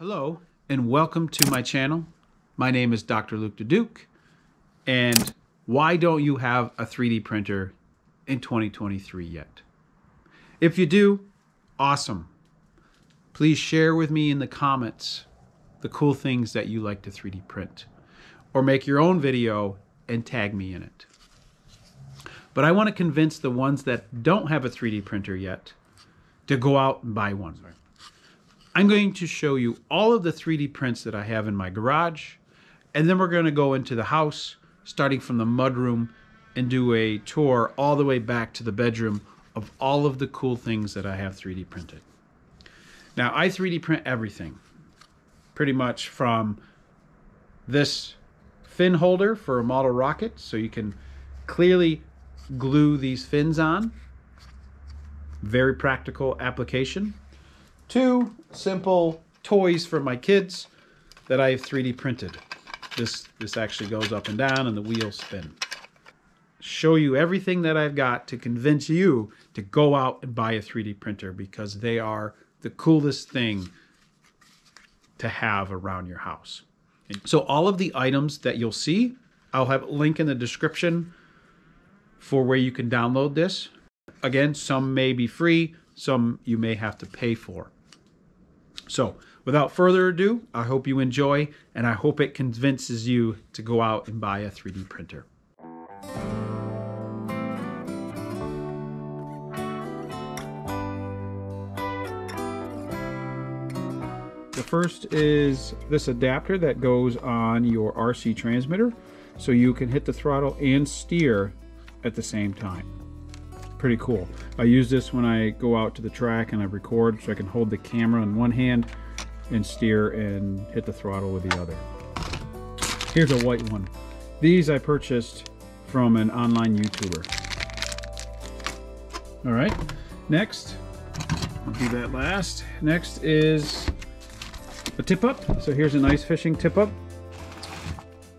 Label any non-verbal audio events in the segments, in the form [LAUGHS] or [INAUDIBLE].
Hello and welcome to my channel. My name is Dr. Luke the Duke and why don't you have a 3D printer in 2023 yet? If you do, awesome. Please share with me in the comments the cool things that you like to 3D print or make your own video and tag me in it. But I want to convince the ones that don't have a 3D printer yet to go out and buy one. I'm going to show you all of the 3D prints that I have in my garage, and then we're going to go into the house, starting from the mudroom, and do a tour all the way back to the bedroom of all of the cool things that I have 3D printed. Now, I 3D print everything, pretty much from this fin holder for a model rocket, so you can clearly glue these fins on. Very practical application two simple toys for my kids that I have 3D printed. This, this actually goes up and down and the wheels spin. Show you everything that I've got to convince you to go out and buy a 3D printer because they are the coolest thing to have around your house. So all of the items that you'll see, I'll have a link in the description for where you can download this. Again, some may be free, some you may have to pay for. So, without further ado, I hope you enjoy and I hope it convinces you to go out and buy a 3D printer. The first is this adapter that goes on your RC transmitter so you can hit the throttle and steer at the same time pretty cool. I use this when I go out to the track and I record so I can hold the camera in one hand and steer and hit the throttle with the other. Here's a white one. These I purchased from an online YouTuber. All right, next, I'll do that last. Next is a tip up. So here's a nice fishing tip up.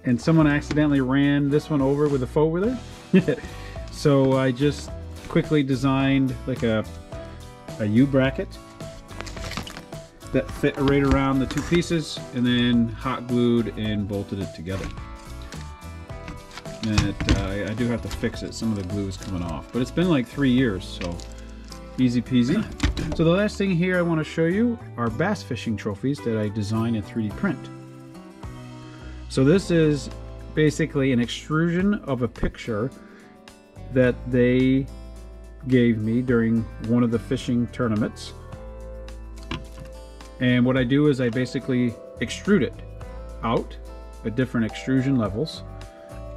And someone accidentally ran this one over with a four wheeler. [LAUGHS] so I just quickly designed like a, a U bracket that fit right around the two pieces and then hot glued and bolted it together. And it, uh, I do have to fix it. Some of the glue is coming off, but it's been like three years, so easy peasy. So the last thing here I want to show you are bass fishing trophies that I designed in 3D print. So this is basically an extrusion of a picture that they gave me during one of the fishing tournaments. And what I do is I basically extrude it out at different extrusion levels,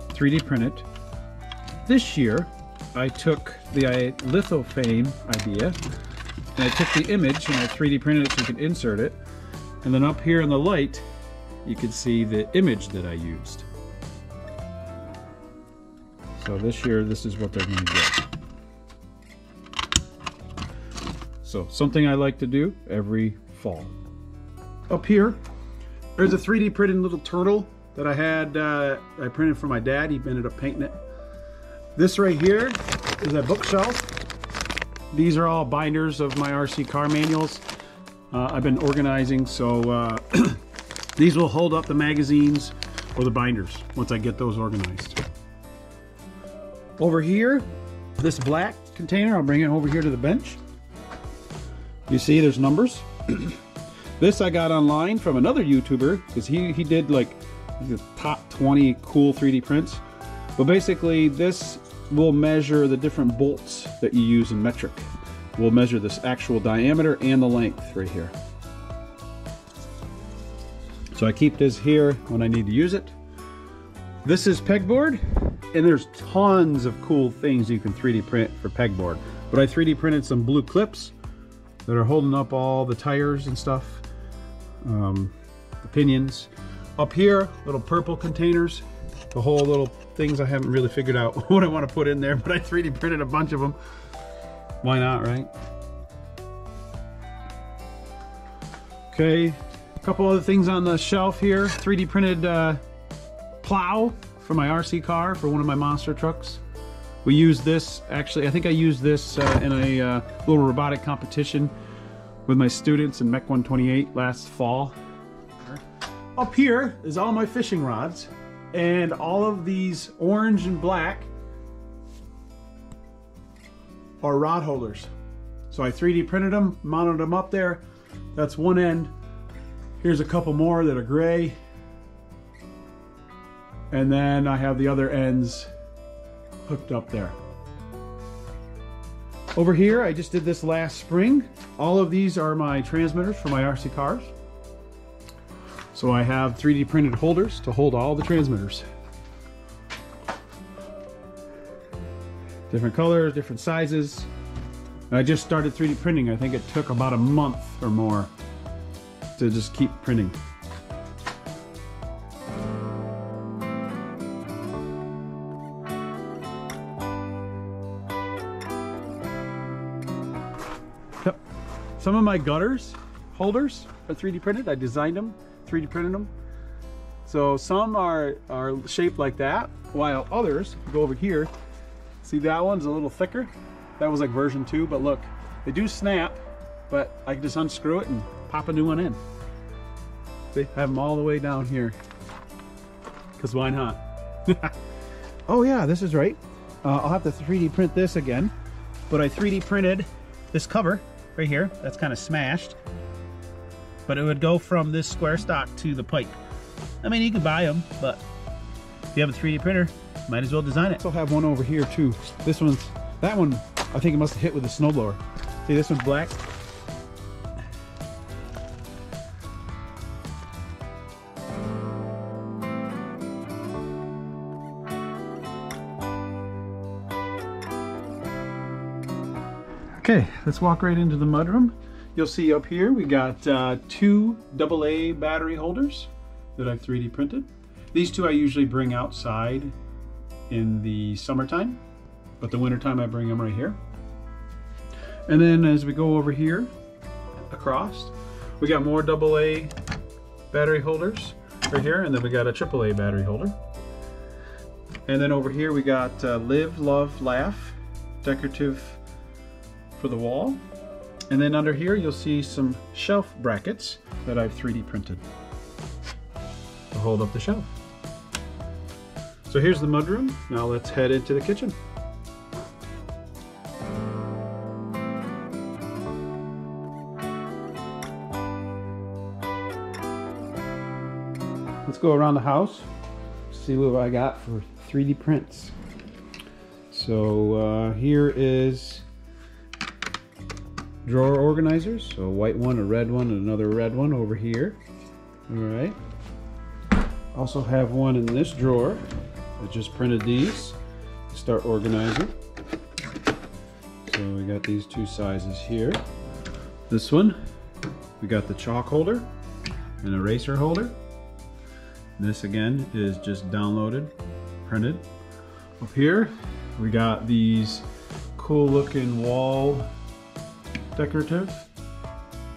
3D print it. This year, I took the lithophane idea and I took the image and I 3D printed it so you could insert it. And then up here in the light, you can see the image that I used. So this year, this is what they're going to get. So something I like to do every fall. Up here, there's a 3D printed little turtle that I had, uh, I printed for my dad. He ended up painting it. This right here is a bookshelf. These are all binders of my RC car manuals. Uh, I've been organizing, so uh, [CLEARS THROAT] these will hold up the magazines or the binders once I get those organized. Over here, this black container, I'll bring it over here to the bench. You see there's numbers. [CLEARS THROAT] this I got online from another YouTuber because he, he did like the top 20 cool 3D prints. But basically this will measure the different bolts that you use in metric. We'll measure this actual diameter and the length right here. So I keep this here when I need to use it. This is pegboard, and there's tons of cool things you can 3D print for pegboard. But I 3D printed some blue clips that are holding up all the tires and stuff, um, the pinions. Up here, little purple containers, the whole little things I haven't really figured out [LAUGHS] what I want to put in there, but I 3D printed a bunch of them. Why not, right? Okay, a couple other things on the shelf here. 3D printed uh, plow for my RC car for one of my monster trucks. We used this, actually, I think I used this uh, in a uh, little robotic competition with my students in Mech 128 last fall. Up here is all my fishing rods and all of these orange and black are rod holders. So I 3D printed them, mounted them up there. That's one end. Here's a couple more that are gray. And then I have the other ends hooked up there. Over here, I just did this last spring. All of these are my transmitters for my RC cars. So I have 3D printed holders to hold all the transmitters. Different colors, different sizes. I just started 3D printing. I think it took about a month or more to just keep printing. Some of my gutters holders are 3D printed. I designed them, 3D printed them. So some are, are shaped like that, while others, go over here, see that one's a little thicker. That was like version two, but look, they do snap, but I can just unscrew it and pop a new one in. See, I have them all the way down here. Because why not? [LAUGHS] oh yeah, this is right. Uh, I'll have to 3D print this again, but I 3D printed this cover right here. That's kind of smashed. But it would go from this square stock to the pipe. I mean, you could buy them, but if you have a 3D printer, might as well design it. I'll have one over here too. This one's, that one, I think it must have hit with a snowblower. See, this one's black. Okay, let's walk right into the mudroom. You'll see up here we got uh, two AA battery holders that I've 3D printed. These two I usually bring outside in the summertime, but the wintertime I bring them right here. And then as we go over here, across, we got more AA battery holders right here, and then we got a AAA battery holder. And then over here we got uh, Live, Love, Laugh decorative for the wall. And then under here you'll see some shelf brackets that I've 3D printed to hold up the shelf. So here's the mudroom. Now let's head into the kitchen. Let's go around the house, see what I got for 3D prints. So uh, here is drawer organizers. So a white one, a red one, and another red one over here. All right. Also have one in this drawer. I just printed these to start organizing. So we got these two sizes here. This one, we got the chalk holder, an eraser holder. This again is just downloaded, printed. Up here, we got these cool looking wall decorative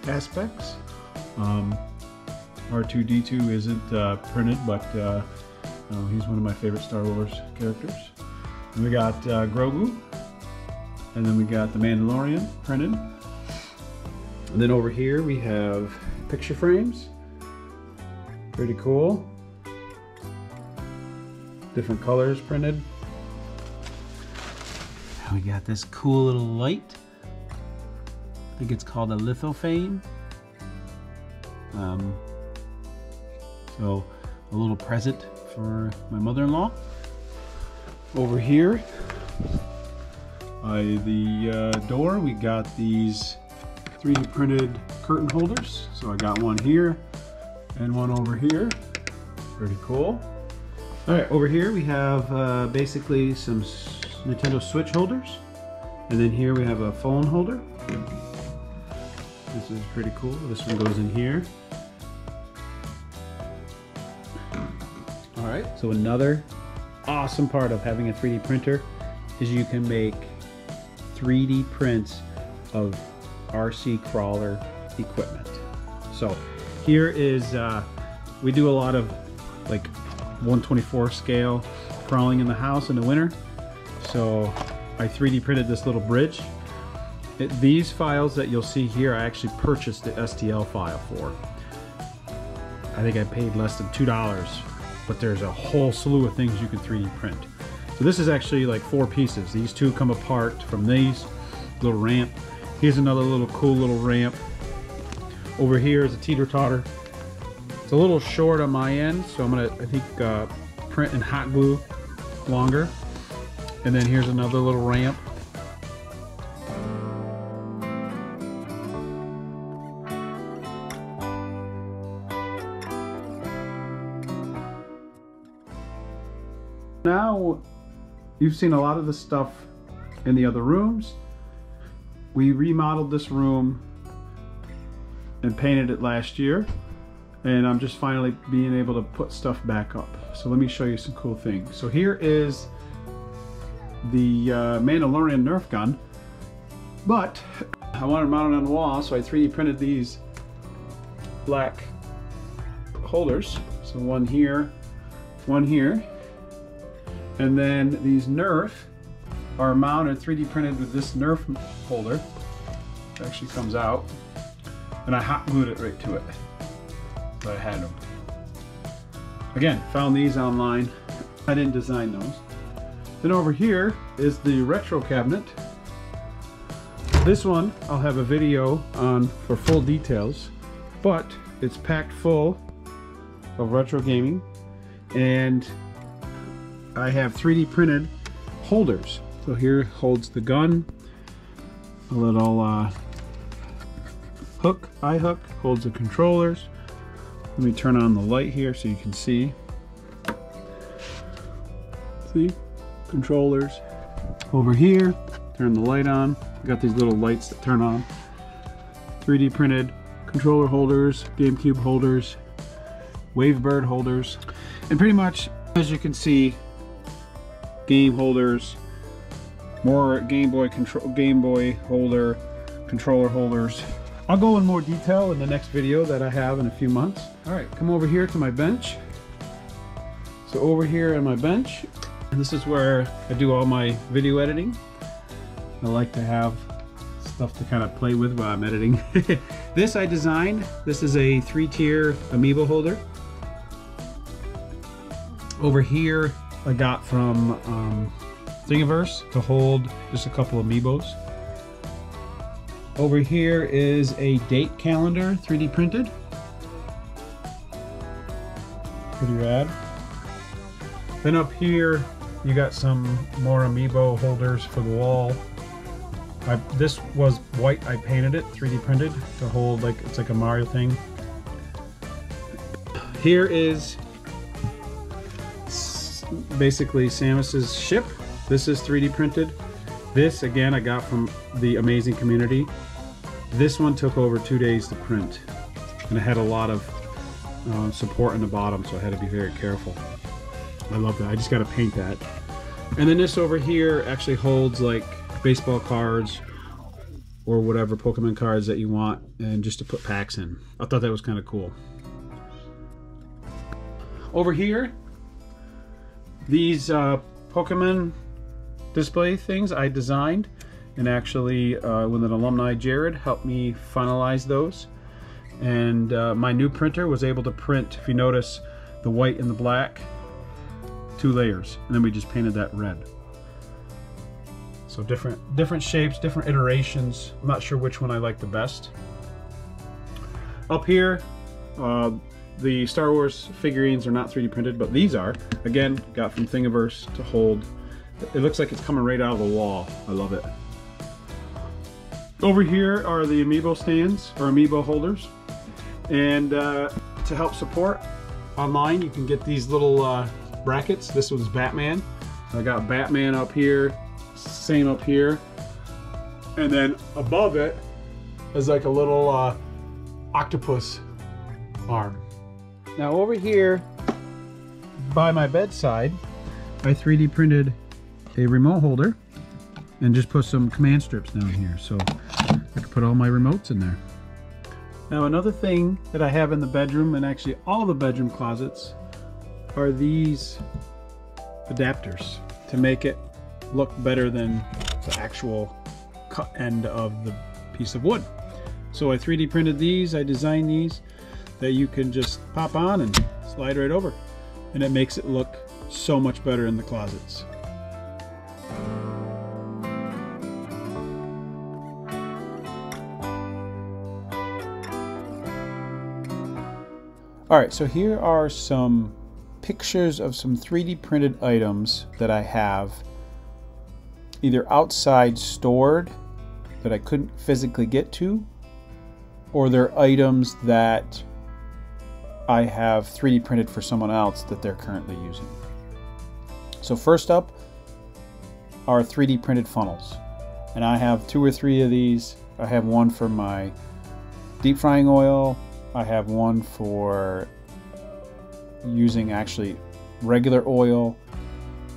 aspects. Um, R2-D2 isn't uh, printed, but uh, uh, he's one of my favorite Star Wars characters. And we got uh, Grogu, and then we got the Mandalorian printed. And then over here we have picture frames. Pretty cool. Different colors printed. And we got this cool little light. I think it's called a lithophane. Um, so a little present for my mother-in-law. Over here, by the uh, door, we got these 3D printed curtain holders. So I got one here and one over here. Pretty cool. All right, over here we have uh, basically some Nintendo Switch holders. And then here we have a phone holder. This is pretty cool. This one goes in here. All right, so another awesome part of having a 3D printer is you can make 3D prints of RC crawler equipment. So here is, uh, we do a lot of like 124 scale crawling in the house in the winter. So I 3D printed this little bridge. It, these files that you'll see here, I actually purchased the STL file for. I think I paid less than $2, but there's a whole slew of things you can 3D print. So this is actually like four pieces. These two come apart from these, little ramp. Here's another little cool little ramp. Over here is a teeter-totter. It's a little short on my end, so I'm gonna, I think, uh, print and hot glue longer. And then here's another little ramp. You've seen a lot of the stuff in the other rooms. We remodeled this room and painted it last year and I'm just finally being able to put stuff back up. So let me show you some cool things. So here is the uh, Mandalorian Nerf gun, but I wanted to mount it on the wall, so I 3D printed these black holders. So one here, one here, and then these Nerf are mounted, 3D printed with this Nerf holder. It actually comes out, and I hot glued it right to it. But I had them. Again, found these online. I didn't design those. Then over here is the retro cabinet. This one I'll have a video on for full details, but it's packed full of retro gaming and I have 3D printed holders. So here holds the gun, a little uh, hook, eye hook, holds the controllers. Let me turn on the light here so you can see. See? controllers. Over here, turn the light on. got these little lights that turn on. 3D printed controller holders, GameCube holders, Wavebird holders, and pretty much, as you can see, game holders, more Game Boy control, Game Boy holder, controller holders. I'll go in more detail in the next video that I have in a few months. All right, come over here to my bench. So over here on my bench, and this is where I do all my video editing. I like to have stuff to kind of play with while I'm editing. [LAUGHS] this I designed. This is a three-tier amiibo holder. Over here I got from um, Thingiverse to hold just a couple amiibos. Over here is a date calendar 3D printed. Pretty rad. Then up here you got some more amiibo holders for the wall. I, this was white, I painted it, 3D printed to hold like, it's like a Mario thing. Here is basically Samus's ship. This is 3D printed. This again I got from the amazing community. This one took over two days to print and it had a lot of uh, support in the bottom so I had to be very careful. I love that. I just got to paint that. And then this over here actually holds like baseball cards or whatever Pokemon cards that you want and just to put packs in. I thought that was kind of cool. Over here, these uh, Pokemon display things I designed and actually uh, with an alumni Jared helped me finalize those. And uh, my new printer was able to print if you notice the white and the black two layers and then we just painted that red. So different different shapes different iterations. I'm not sure which one I like the best. Up here uh, the Star Wars figurines are not 3D printed but these are again got from Thingiverse to hold it looks like it's coming right out of the wall I love it over here are the amiibo stands or amiibo holders and uh, to help support online you can get these little uh, brackets. This one's Batman. I got Batman up here, same up here. And then above it is like a little uh, octopus arm. Now over here by my bedside, I 3D printed a remote holder and just put some command strips down here so I can put all my remotes in there. Now another thing that I have in the bedroom and actually all the bedroom closets are these adapters to make it look better than the actual cut end of the piece of wood. So I 3D printed these, I designed these. That you can just pop on and slide right over. And it makes it look so much better in the closets. All right, so here are some pictures of some 3D printed items that I have either outside stored that I couldn't physically get to, or they're items that I have 3D printed for someone else that they're currently using. So first up are 3D printed funnels. And I have two or three of these. I have one for my deep frying oil, I have one for using actually regular oil.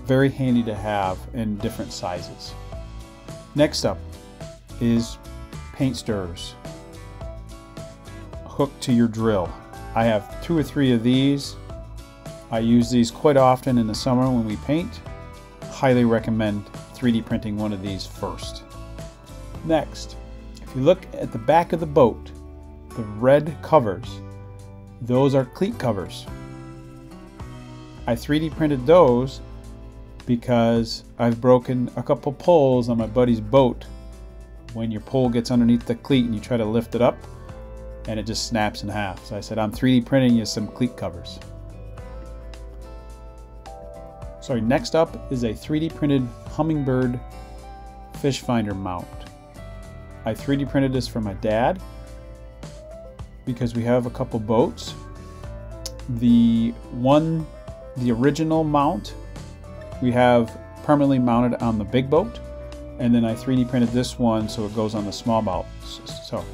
Very handy to have in different sizes. Next up is paint stirrers hooked to your drill. I have two or three of these. I use these quite often in the summer when we paint. Highly recommend 3D printing one of these first. Next, if you look at the back of the boat, the red covers, those are cleat covers. I 3D printed those because I've broken a couple poles on my buddy's boat. When your pole gets underneath the cleat and you try to lift it up, and it just snaps in half. So I said, I'm 3D printing you some cleat covers. Sorry, next up is a 3D printed Humminbird fish finder mount. I 3D printed this for my dad because we have a couple boats. The one, the original mount, we have permanently mounted on the big boat, and then I 3D printed this one so it goes on the small boat. So,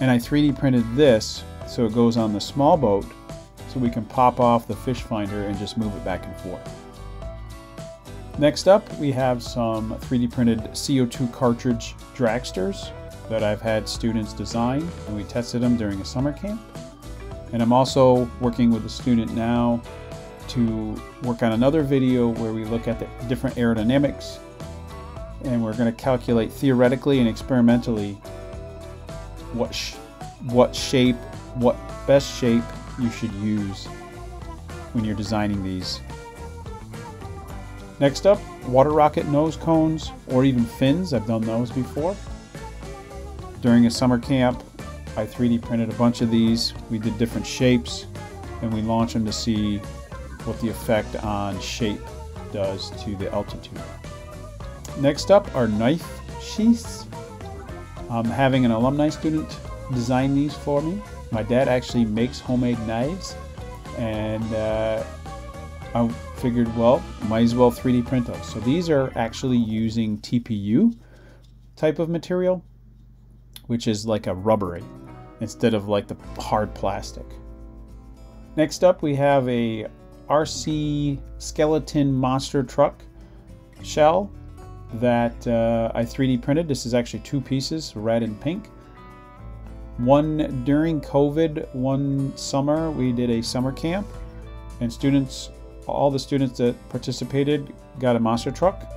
and I 3D printed this so it goes on the small boat so we can pop off the fish finder and just move it back and forth. Next up, we have some 3D printed CO2 cartridge dragsters that I've had students design and we tested them during a summer camp. And I'm also working with a student now to work on another video where we look at the different aerodynamics and we're going to calculate theoretically and experimentally what sh what shape, what best shape you should use when you're designing these. Next up, water rocket nose cones or even fins. I've done those before. During a summer camp, I 3D printed a bunch of these. We did different shapes and we launched them to see what the effect on shape does to the altitude. Next up are knife sheaths. Having an alumni student design these for me. My dad actually makes homemade knives and uh, I figured, well, might as well 3D print those. So these are actually using TPU type of material which is like a rubbery instead of like the hard plastic. Next up, we have a RC skeleton monster truck shell that uh, I 3D printed. This is actually two pieces, red and pink. One during COVID, one summer, we did a summer camp, and students, all the students that participated, got a monster truck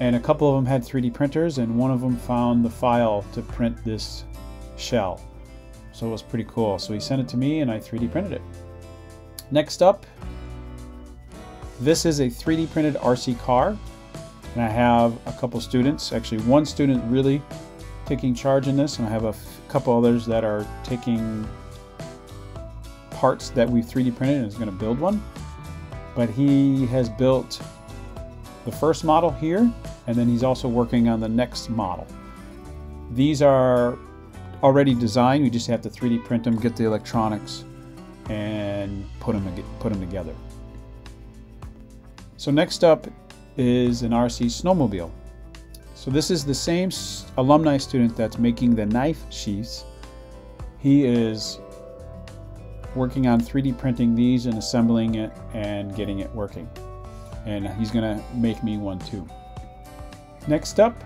and a couple of them had 3D printers, and one of them found the file to print this shell. So it was pretty cool. So he sent it to me, and I 3D printed it. Next up, this is a 3D printed RC car, and I have a couple students, actually one student really taking charge in this, and I have a couple others that are taking parts that we 3D printed and is going to build one. But he has built the first model here, and then he's also working on the next model. These are already designed, we just have to 3D print them, get the electronics, and put them, put them together. So next up is an RC snowmobile. So this is the same alumni student that's making the knife sheaths. He is working on 3D printing these and assembling it and getting it working and he's gonna make me one too. Next up,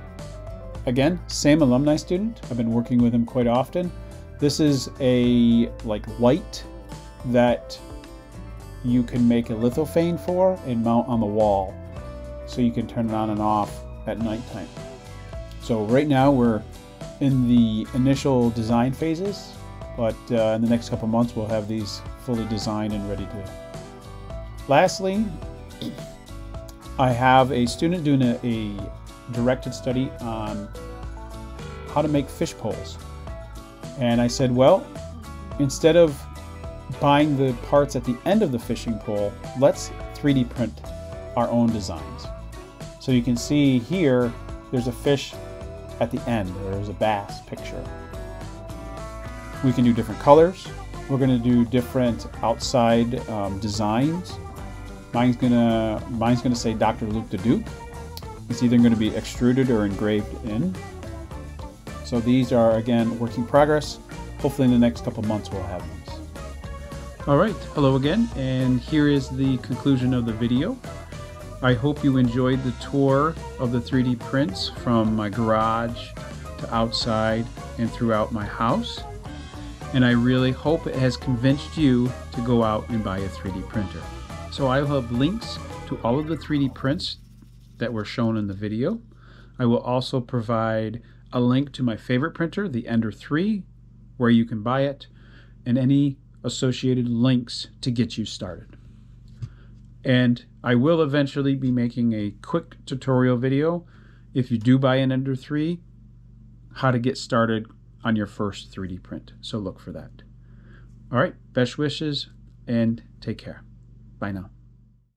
again, same alumni student. I've been working with him quite often. This is a like light that you can make a lithophane for and mount on the wall so you can turn it on and off at nighttime. So right now we're in the initial design phases but uh, in the next couple months we'll have these fully designed and ready to. Lastly, I have a student doing a, a directed study on how to make fish poles. And I said, well, instead of buying the parts at the end of the fishing pole, let's 3D print our own designs. So you can see here, there's a fish at the end, there's a bass picture. We can do different colors. We're gonna do different outside um, designs. Mine's gonna, mine's gonna say Dr. Luke the Duke. It's either gonna be extruded or engraved in. So these are, again, work in progress. Hopefully in the next couple months we'll have these. All right, hello again, and here is the conclusion of the video. I hope you enjoyed the tour of the 3D prints from my garage to outside and throughout my house. And I really hope it has convinced you to go out and buy a 3D printer. So I will have links to all of the 3D prints that were shown in the video. I will also provide a link to my favorite printer, the Ender 3, where you can buy it, and any associated links to get you started. And I will eventually be making a quick tutorial video if you do buy an Ender 3, how to get started on your first 3D print. So look for that. All right, best wishes and take care. Bye now.